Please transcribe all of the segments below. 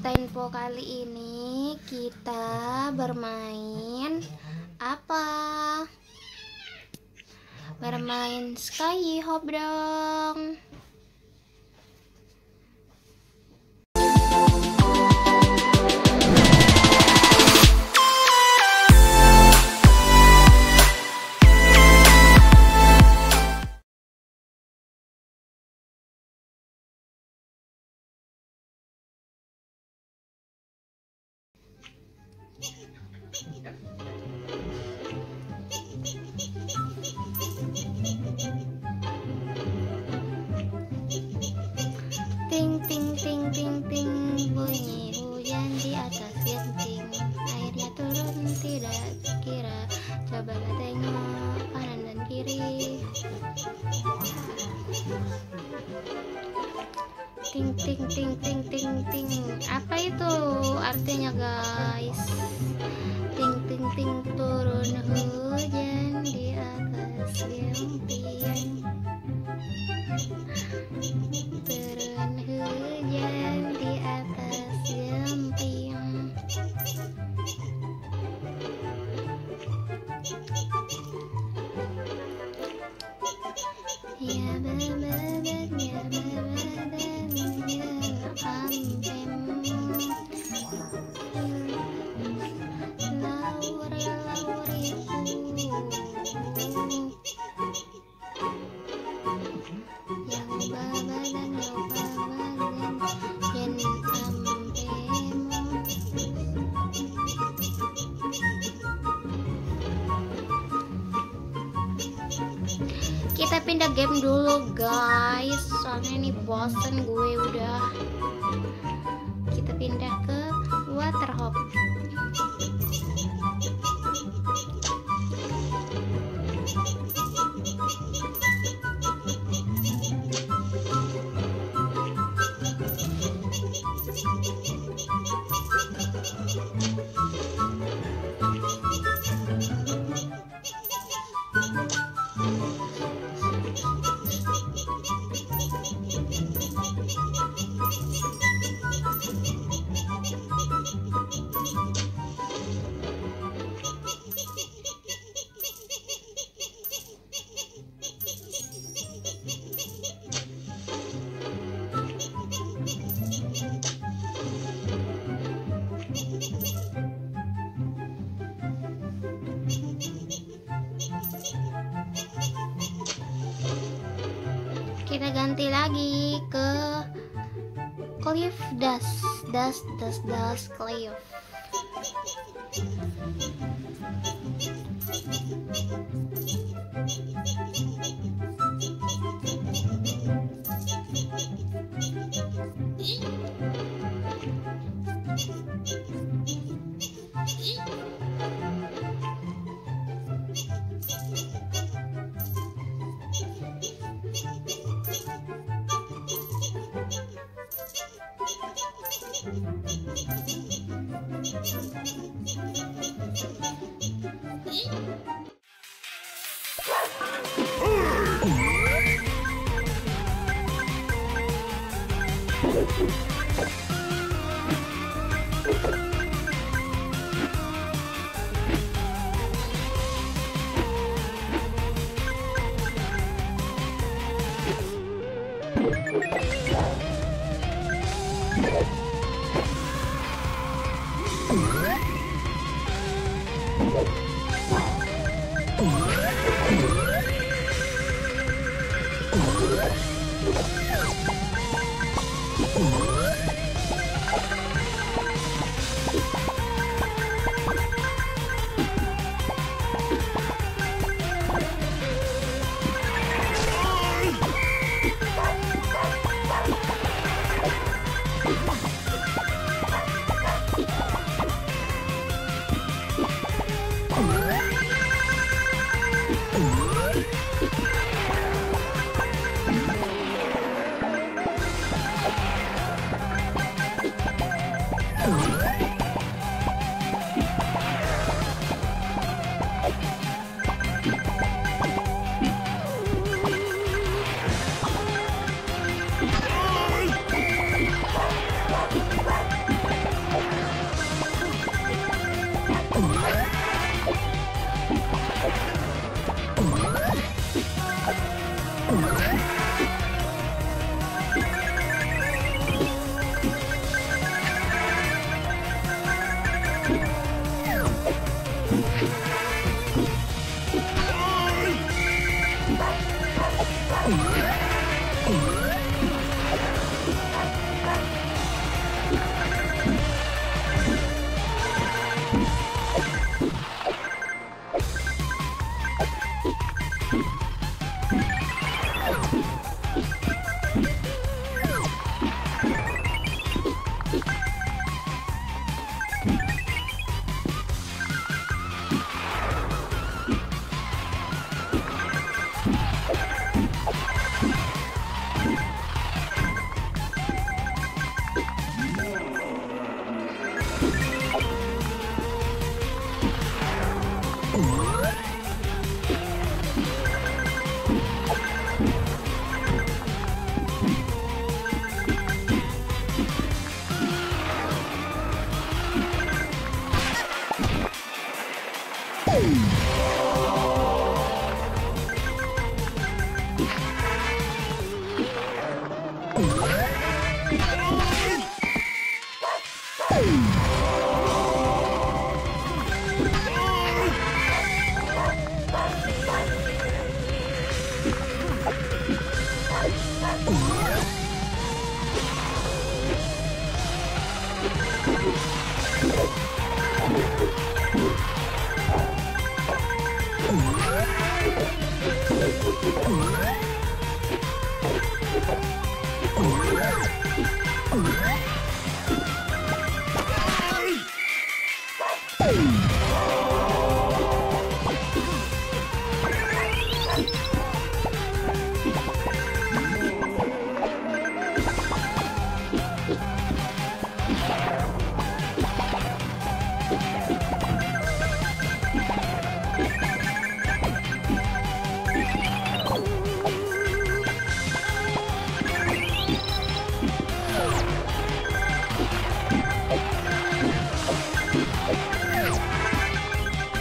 tempo kali ini kita bermain apa? Bermain Sky Hop dong. Ting ting bunyi hujan di atas genting. Airnya turun tidak kira. Cobalah tengok kanan dan kiri. Ting ting ting ting ting ting. Apa itu artinya guys? Ting ting ting turun. hujan Yeah, baby. Kita pindah game dulu guys. Soalnya ini bosen gue udah. Kita pindah ke water kita ganti lagi ke cliff dust dust dust dust cliff you Oh.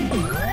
Oh,